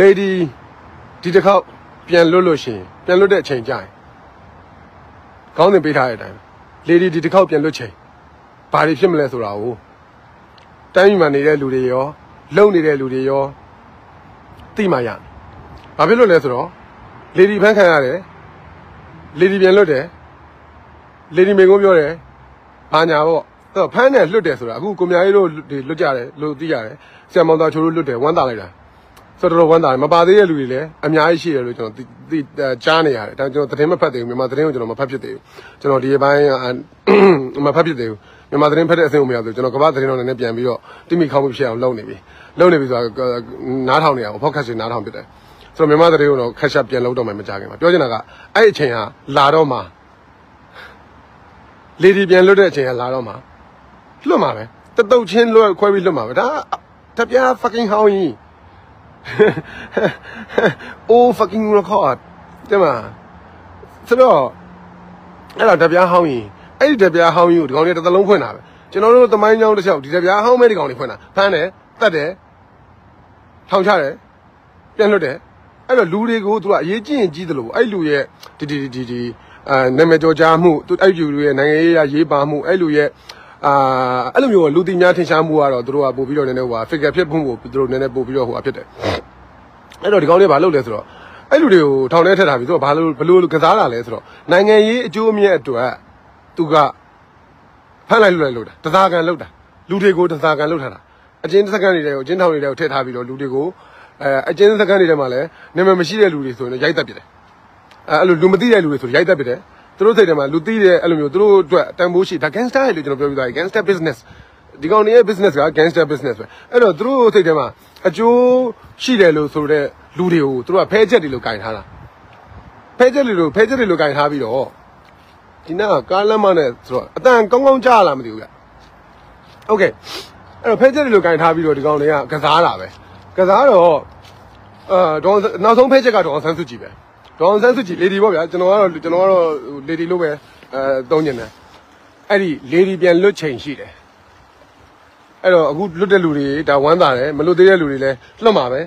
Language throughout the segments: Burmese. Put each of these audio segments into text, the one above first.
lady ဒီတစ်ခေါက်ပြန်လွတ်လို့ရှိရင်ပြန်လွတ်တဲ့အချိန်ကြရင်ခေါင်းစဉ်ပေးထားတဲ့အတိုင်း lady ဒီတစ်ခေါက်ပြန်လွတ်ချိန်ဘာတွေဖြစ်မလဲဆိုတာကိုတိုင်းပြည်မှာနေတဲ့လူတွေရောလုံနေတဲ့လူတွေရောသိမှရမယ်။ဘာဖြစ်လို့လဲဆိုတော့ lady ဖန်ခံရတယ် lady ပြန်လွတ်တယ် lady မိန်ကုန်းပြောတယ်ဘာညာပေါ့အဲ့တော့ဖမ်းတယ်လွတ်တယ်ဆိုတာအခုကိုမြကြီးတို့တွေလွတ်ကြတယ်လို့သိရတယ်ဆရာမောင်သားချိုးတို့လွတ်တယ်ဝမ်းသာလိုက်တာ ဆိုတော့တော်တော်ဝမ်းသာတယ်မပါသေးတဲ့လူတွေလည်းအများကြီးရှိတယ်လို့ကျွန်တော်သိကြားနေရတယ်ဒါကျွန်တော်သတင်းမဖတ်သေးဘူးမြန်မာသတင်းကိုကျွန်တော်မဖတ်ဖြစ်သေးဘူးကျွန်တော်ဒီဘက်မဖတ်ဖြစ်သေးဘူးမြန်မာသတင်းဖတ်တဲ့အဆင့်ကိုမရဘူးကျွန်တော်ကမ္ဘာသတင်းတော်နဲ့ပြန်ပြီးတော့တိမိခေါင်းမဖြစ်အောင်လုပ်နေပြီလုပ်နေပြီဆိုတော့နားထောင်နေရအောင် podcast နားထောင်ဖြစ်တယ်ဆိုတော့မြန်မာသတင်းကိုတော့ခက်ရှက်ပြန်လုပ်တော့မှမကြခင်ပါပြောချင်တာကအဲ့အချိန်ဟာလာတော့မှလေဒီပြန်လွတ်တဲ့အချိန်ကလာတော့မှလွတ်မှာပဲတတုတ်ချင်းလွတ်ခွဲပြီးလွတ်မှာပဲဒါတပြား fucking ဟောင်းကြီး oh fucking record တဲ့မှာဆိုတော့အဲ့ဒါတပြားဟောင်းကြီးအဲ့ဒီတပြားဟောင်းကြီးကိုဒီကောင်လေးတစ်သလုံးဖွင့်တာပဲကျွန်တော်တို့သမိုင်းကြောင်းတစ်လျှောက်ဒီတပြားဟောင်းမဲဒီကောင်လေးဖွင့်တာဖမ်းတယ်တတ်တယ်ထောင်ချတယ်ပြန်လွတ်တယ်အဲ့တော့လူတွေကိုသူကအရေးကြီးရင်ကြီးတယ်လို့အဲ့လူရဲ့ဒီဒီဒီဒီအာနာမည်ကျော်ကြားမှုသူအဲ့လူရဲ့နိုင်ငံရေးအရေးပါမှုအဲ့လူရဲ့ အာအဲ့လိုမျိုးလူသိများထင်ရှားမှုကတော့သူတို့ကပို့ပြီးတော့နည်းနည်းဟို figure ဖြစ်ဖို့ကိုသူတို့နည်းနည်းပို့ပြီးတော့ဟိုအဖြစ်တယ်အဲ့တော့ဒီကောင်းလေးဘာလုပ်လဲဆိုတော့အဲ့လူတွေကိုထောင်ထဲထည့်ထားပြီးသူကဘာလို့ဘလို့ကစားတာလဲဆိုတော့နိုင်ငံရေးအကျိုးအမြတ်အတွက်သူကဖမ်းလိုက်လွတ်လိုက်လို့တာတစားကန်လောက်တာလူတွေကိုတစားကန်လောက်ထားတာအချင်းစက္ကန့်တွေကိုအချင်းထောင်တွေကိုထည့်ထားပြီးတော့လူတွေကိုအဲအချင်းစက္ကန့်တွေထဲမှာလည်းနာမည်မရှိတဲ့လူတွေဆိုရင်ရိုက်တက်ပြတယ်အဲအဲ့လိုလူမသိတဲ့လူတွေဆိုရိုက်တက်ပြတယ် သူတို့စိတ်ထဲမှာလူသိတဲ့အဲ့လိုမျိုးသူတို့အတွက်တန်ဖိုးရှိဒါ gangster ရဲ့လို့ကျွန်တော်ပြောပြသွားပြီ gangster business ဒီကောင်တွေရဲ့ business က gangster business ပဲအဲ့တော့သူတို့စိတ်ထဲမှာအကျိုးရှိတယ်လို့ဆိုတဲ့လူတွေကိုသူတို့ကဖဲချက်တွေလို့ကင်ထားတာဖဲချက်တွေလို့ဖဲချက်တွေလို့ကင်ထားပြီးတော့ဒီနားကားလမ်းမနဲ့ဆိုတော့အတန်ကောင်းကောင်းကြားလာမသိဘူးဗျโอเคအဲ့တော့ဖဲချက်တွေလို့ကင်ထားပြီးတော့ဒီကောင်တွေကကစားတာပဲကစားတော့အာဒေါ်နောက်ဆုံးဖဲချက်ကဒေါ်ဆန်းစုကြည်ပဲ ဒေါ်ဆန်းစုကြည်လေဒီပေါ့ဗျာကျွန်တော်ကတော့ကျွန်တော်ကတော့လေဒီလို့ပဲအဲသုံးညင်တယ်အဲ့ဒီလေဒီပြန်လွတ်ချိန်ရှိတယ်အဲ့တော့အခုလွတ်တဲ့လူတွေဒါဝမ်းသာတယ်မလွတ်သေးတဲ့လူတွေလည်းလွတ်မှာပဲ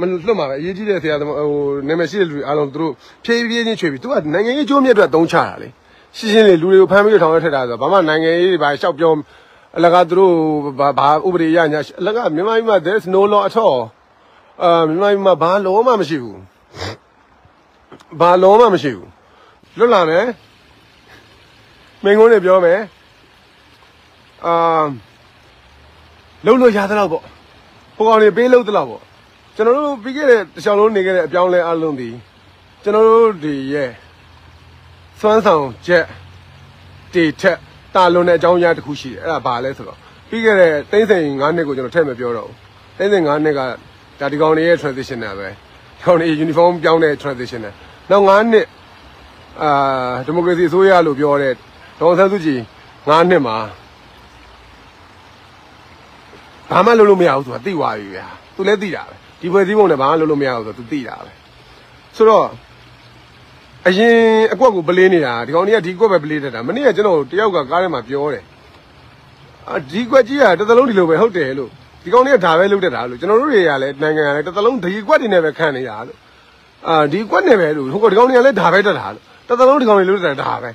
မလွတ်မှာပဲအရေးကြီးတဲ့ဆရာသမားဟိုနာမည်ရှိတဲ့လူတွေအားလုံးသူတို့ဖြည်းဖြည်းချင်းချွေပြီးသူကနိုင်ငံရေးကြိုးမြတ်အတွက်သုံးချတာလေရှင်းရှင်းလေးလူတွေကိုဖမ်းပြီးထောင်ရထက်တာဆိုဘာမှနိုင်ငံရေးတွေဘာရှောက်ပြောအလကားသူတို့ဘာဥပဒေရညာအလကားမြန်မာပြည်မှာ there is no law at all အာမြန်မာပြည်မှာဘာလောမှမရှိဘူး ဘာလောမှမရှိဘူးလွတ်လာမယ်မင်းကုန်းတွေပြောမယ်အာလုံးလို့ရသလောက်ပေါ့ဟိုကောင်တွေပေးလို့သလောက်ပေါ့ကျွန်တော်တို့ပြီးခဲ့တဲ့တခြားလုံးနေခဲ့တဲ့အပြောင်းလဲအလုံးဒီကျွန်တော်တို့ဒီရဲ့စွမ်းဆောင်ချက်တေထက်တာလွန်တဲ့အကြောင်းအရာတစ်ခုရှိတယ်အဲ့ဒါဘာလဲဆိုတော့ပြီးခဲ့တဲ့သိန်းစိန်9နှစ်ကိုကျွန်တော်ထည့်မပြောတော့ဘူးသိန်းစိန်9နှစ်ကဒါဒီကောင်တွေရဲ့ transitional ပဲဒီကောင်တွေ uniform ပြောင်းတဲ့ transitional နော က်9နှစ်အာဒီမိုကရေစီအစိုးရလို့ပြောတဲ့ဒေါ်ဆန်းစုကြည်9နှစ်မှာဘာမှလုပ်လို့မရဘူးဆိုတာသိသွားပြီဗျာသူလည်းသိတာပဲဒီဖွဲ့စည်းပုံနဲ့ဘာမှလုပ်လို့မရဘူးဆိုတော့သူသိတာပဲဆိုတော့အရင်အကွက်ကိုပလေးနေတာဒီကောင်ကြီးကဒီကွက်ပဲပလေးတတ်တာမနေ့ကကျွန်တော်တယောက်ကကားထဲမှာပြောတယ်အာဒီကွက်ကြီးကတစ်သလုံးဒီလိုပဲဟုတ်တယ်လို့ဒီကောင်ကြီးကဒါပဲလုပ်တတ်တာလို့ကျွန်တော်တို့တွေကလည်းနိုင်ငံကလည်းတစ်သလုံးဒီကွက်တွေနဲ့ပဲခံနေတာလို့ အာဒီကွက်နဲ့ပဲလို့ဟိုကဒီကောင်ကြီးကလည်းဒါပဲတတ်တာလို့တစ်သလုံးဒီကောင်ကြီးလုပ်တတ်တာဒါပဲ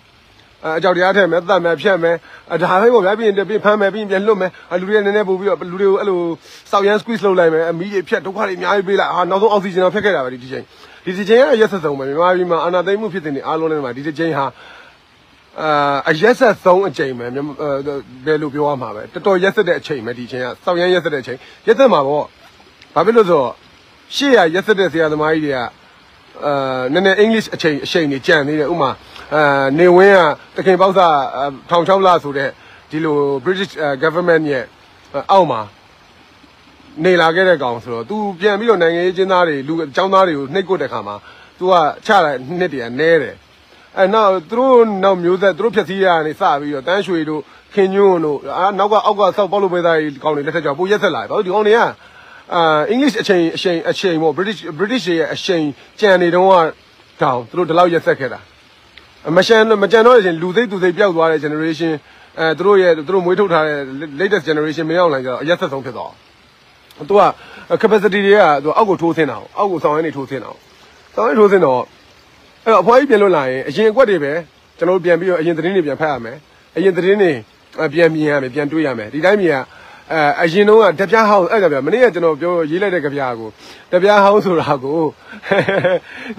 အကြောက်တရားထည့်မယ်တတ်မယ်ဖြတ်မယ်ဒါပဲပေါ့ဗျာပြီးရင်ပြီးဖမ်းမယ်ပြီးရင်ပြန်လွတ်မယ်လူတွေနည်းနည်းပို့ပြီးတော့လူတွေကိုအဲ့လိုစောက်ရမ်း squeeze လုပ်လိုက်မယ်အမီးတွေဖြတ်ဒုက္ခတွေအများကြီးပေးလိုက်အာနောက်ဆုံးအောက်ဆီဂျင်တော့ဖြတ်ခဲ့တာပဲဒီဒီချိန်ဒီဒီချိန်ကရက်ဆက်ဆုံးပဲမြန်မာပြည်မှာအာနာသိမ့်မှုဖြစ်တဲ့နေအားလုံးထဲမှာဒီဒီချိန်ဟာအာအရက်ဆက်ဆုံးအချိန်ပဲဘယ်လိုပြောရမှာပဲတော်တော်ရက်ဆက်တဲ့အချိန်ပဲဒီချိန်ကစောက်ရမ်းရက်ဆက်တဲ့အချိန်ရက်ဆက်မှာပေါ့ဘာဖြစ်လို့ဆိုတော့ရှေ့ရရက်ဆက်တဲ့ဆရာသမားကြီးတွေက အာနည်းနည်း English အချိန်အချိန်နေကြံသေးတယ်ဥမာအာနေဝင်းကတခင်ပေါက်စာထောင်ချောက်လာဆိုတဲ့ဒီလို British government ရဲ့အောက်မှာနေလာခဲ့တဲ့ကောင်ဆိုတော့ तू ပြန်ပြီးတော့နိုင်ငံရေးကျင်းသားတွေလူအကြောင်းသားတွေကိုနှိပ်ကွက်တဲ့ခါမှာ तू ကချတဲ့နှစ်တည်းကနဲတယ်အဲနောက်သူတို့နောက်မျိုးဆက်သူတို့ဖြက်စီးရကနေစပြီးတော့တန်းရွှေတို့ခင်ညွန်းတို့အာနောက်ကအောက်ကဆောက်ပေါက်လို့ပေးသားကြီးကောင်တွေလက်ထက်ကြောင်ပိုရက်ဆက်လာတယ်ဘာလို့ဒီကောင်တွေက အာ English အချိန်အချိန်အချိန်ပေါ့ British British ရဲ့အချိန်ကြံနေတုန်းကတောင်သူတို့ဒီလောက်ရက်ဆက်ခဲ့တာမရှန်မကြံတော့ရင်လူသိသူသိပျောက်သွားတဲ့ generation အဲသူတို့ရဲ့သူတို့မွေးထုတ်ထားတဲ့ latest generation မရောက်နိုင်ကြတော့အရက်ဆက်ဆုံးဖြစ်သွားသူက capacity တွေကသူအောက်ကိုထိုးဆင်းတာအောက်ကိုဆောင်ရင်းနေထိုးဆင်းတာဆောင်ရင်းထိုးဆင်းတော့အဲ့တော့အဖွားကြီးပြန်လွတ်လာရင်အရင်အကွက်တွေပဲကျွန်တော်တို့ပြန်ပြီးတော့အရင်သတင်းတွေပြန်ဖတ်ရမယ်အရင်သတင်းတွေပြန်မြင်ရမယ်ပြန်တွေးရမယ်ဒီတိုင်းမြင်က အဲအရင်တော့ကတပြားဟောင်းအဲ့ကပြမနေ့ကကျွန်တော်ပြောရေးလိုက်တဲ့ကြပြားကိုတပြားဟောင်းဆိုတာကို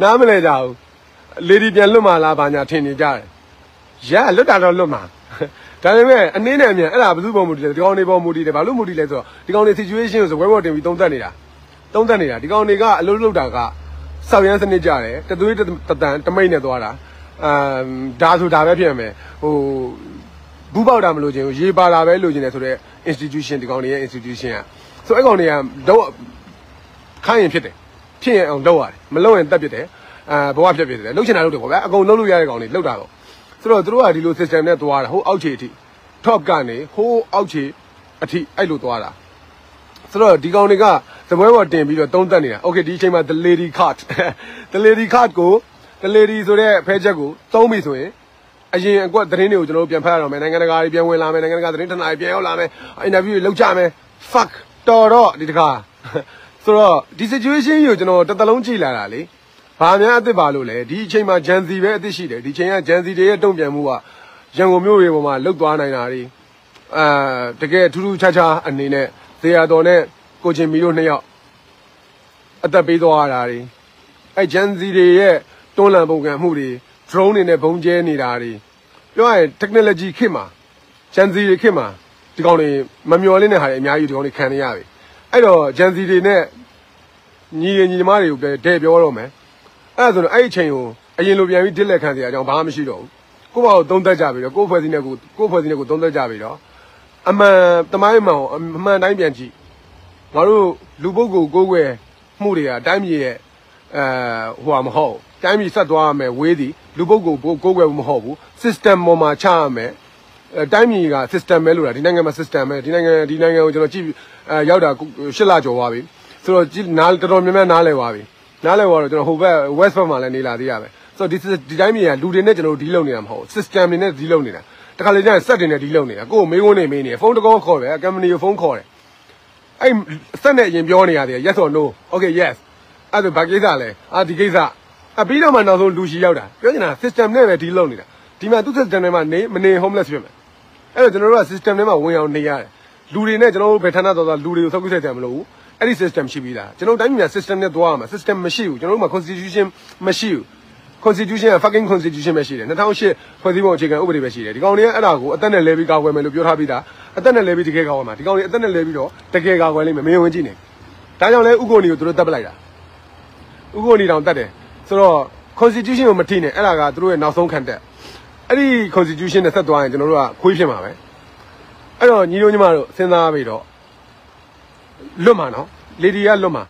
နားမလဲကြဘူးလေဒီပြန်လွတ်မှလားဘာညာထင်နေကြတယ်ရလွတ်တာတော့လွတ်မှာဒါပေမဲ့အနည်းနဲ့အမြန်အဲ့ဒါဘယ်သူပုံမူတည်လဲဒီကောင်တွေပုံမူတည်တယ်ဘာလို့မူတည်လဲဆိုတော့ဒီကောင်တွေ situation ကိုဆိုဝဲဘော်တင်ပြီးသုံးသပ်နေတာသုံးသပ်နေတာဒီကောင်တွေကအလုပ်လုပ်တာကစောက်ရမ်းစနစ်ကြတယ်တသွေးတတန်တမိတ်နဲ့သွားတာအမ်ဒါဆိုဒါပဲဖြစ်မယ်ဟိုဘူးပေါက်တာမလို့ခြင်းရေပါလာပဲလို့ခြင်းတယ်ဆိုတော့ institution ဒီကောင်တွေရဲ့ institution อ่ะဆိုအဲ့ကောင်တွေကတော့ခိုင်းရင်ဖြစ်တယ်ဖြစ်ရင်အောင်လုပ်ရတယ်မလုပ်ရင်တက်ပြစ်တယ်အာဘဝဖြစ်ဖြစ်တယ်လှုပ်ချင်တာလုပ်တယ်ပေါ့ဗျာအကုန်လှုပ်လို့ရတဲ့ကောင်တွေလှုပ်တာပေါ့ဆိုတော့တို့ကဒီလို system နဲ့သွားတာဟိုအောက်ခြေအထိ top ကနေဟိုးအောက်ခြေအထိအဲ့လိုသွားတာဆိုတော့ဒီကောင်တွေကသပွဲပေါ်တင်ပြီးတော့တုံးတက်နေတာ okay ဒီအချိန်မှာ the lady card the lady card ကို the lady ဆိုတဲ့ဖဲချက်ကိုသုံးပြီဆိုရင် အရင်အကွက်သတင်းတွေကိုကျွန်တော်တို့ပြန်ဖတ်ရအောင်မယ်နိုင်ငံတကာတွေပြန်ဝင်လာမယ်နိုင်ငံတကာသတင်းဌာနတွေပြန်ရောက်လာမယ်အင်တာဗျူးတွေလုပ်ကြမယ် fuck တော်တော့ဒီတကားဆိုတော့ဒီ situation ကိုကျွန်တော်တစ်သလုံးကြည့်လာတာလေဘာများအစ်စ်ပါလို့လဲဒီအချိန်မှာ Gen Z ပဲအစ်စ်ရှိတယ်ဒီချိန်က Gen Z တွေရဲ့တုံ့ပြန်မှုကရန်ကုန်မြို့တွေပေါ်မှာလှုပ်သွားနိုင်တာတွေအာတကယ်ထူးထူးခြားခြားအနေနဲ့ဇေယျတော်နဲ့ကိုချင်းမီတို့နှစ်ယောက်အသက်ပေးသွားတာတွေအဲ Gen Z တွေရဲ့တွန်းလှန်ပုံကံမှုတွေ drone တွေနဲ့ဘုံကျဲနေတာတွေပြောရရင် technology ခေတ်မှာ Gen Z တွေခေတ်မှာဒီကောင်တွေမမျော်လင့်တဲ့ဟာတွေအများကြီးဒီကောင်တွေခံနေရပြီအဲ့တော့ Gen Z တွေနဲ့ညီရင်ညီမတွေကိုတဲ့ပြောတော့မယ်အဲ့ဒါဆိုတော့အဲ့ဒီအချိန်ကိုအရင်လိုပြန်ပြီးဒစ်လက်ခံစရာအကြောင်းဘာမှမရှိတော့ဘူးကိုယ့်ဘာကိုသုံးသက်ကြပြီတော့ကိုယ့်ဖွဲ့စည်းနဲ့ကိုကိုယ့်ဖွဲ့စည်းနဲ့ကိုသုံးသက်ကြပြီတော့အမှန်တမိုင်းမှန်အမှန်တိုင်းပြန်ကြည့်ငါတို့လူပုဂ္ဂိုလ်ကိုယ်ွယ်မှုတွေကတိုင်းပြည်ရဲ့အဲဟိုဟာမဟုတ်တိုင်းပြည်ဆက်သွားရမယ်ဝေးသည်လူပုဂ္ဂိုလ်ကိုယ်ွယ်မဟုတ်ဘူး system ပေါ်မှာချရမယ်အဲတိုင်းပြည်က system ပဲလို့လားဒီနိုင်ငံမှာ system ပဲဒီနိုင်ငံဒီနိုင်ငံကိုကျွန်တော်ကြည့်အဲရောက်တာ၈လကျော်သွားပြီဆိုတော့နားတော်တော်များများနားလည်သွားပြီနားလည်သွားတော့ကျွန်တော်ဟိုဘက် west ဘက်မှာလည်းနေလာသေးရပဲဆိုတော့ဒီဒီတိုင်းပြည်ကလူတွေနဲ့ကျွန်တော်တို့ဒီလုံနေတာမဟုတ် system တွေနဲ့ဒီလုံနေတာတခါလေကျရင်စက်တွေနဲ့ဒီလုံနေတာကိုယ်မေးခွန်းနေမေးနေဖုန်းတကောခေါ်တယ် company ကိုဖုန်းခေါ်တယ်အဲ့စက်နဲ့အရင်ပြောနေရတယ် yes or no okay yes အဲ့ဒါဘာကိစ္စလဲအာဒီကိစ္စ အပြီးတော့မှနောက်ဆုံးလူရှိရောက်တာပြောနေတာ system နဲ့ပဲဒီလုံနေတာဒီမှာသူ system ထဲမှာနေမနေ homeless ဖြစ်မယ်အဲ့တော့ကျွန်တော်တို့က system ထဲမှာဝင်အောင်နေရတယ်လူတွေနဲ့ကျွန်တော်တို့ဘယ်ဌာနတော်တော်လူတွေကိုဆောက်ကြည့်တယ်မလို့ဘူးအဲ့ဒီ system ရှိပြီးသားကျွန်တော်တိုင်းပြည်မှာ system နဲ့သွားရမှာ system မရှိဘူးကျွန်တော်တို့မှာ constitution မရှိဘူး constitution က fucking constitution ပဲရှိတယ်2008ဖွဲ့စည်းပုံအခြေခံဥပဒေပဲရှိတယ်ဒီကောင်တွေကအဲ့ဒါကိုအသက်နဲ့လဲပြီးကာကွယ်မယ်လို့ပြောထားပြီးသားအသက်နဲ့လဲပြီးတကယ်ကာကွယ်မှာဒီကောင်တွေအသက်နဲ့လဲပြီးတော့တကယ်ကာကွယ်လိမ့်မယ်မင်းဝင်ကြည့်နေဒါကြောင့်လဲဥက္ကိုနီကိုသူတို့တပ်ပလိုက်တာဥက္ကိုနီတောင်တတ်တယ် ဆိုတော့ constitution ကိုမထိနဲ့အဲ့ဒါကသူတို့ရဲ့နောက်ဆုံးခံတက်အဲ့ဒီ constitution နဲ့ဆက်သွားရင်ကျွန်တော်တို့ကခွေးဖြစ်မှာပဲအဲ့တော့ညီတို့ညီမတို့စဉ်းစားပြီးတော့လွတ်မှာနော်လေဒီကလွတ်မှာ